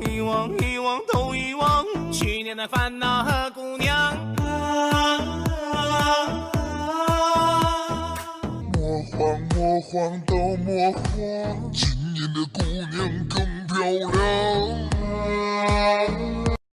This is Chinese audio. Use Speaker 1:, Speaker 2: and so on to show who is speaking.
Speaker 1: 遗忘，遗忘都遗忘，去年的烦恼和姑娘啊。
Speaker 2: 魔幻，魔幻都魔幻，今年的姑娘。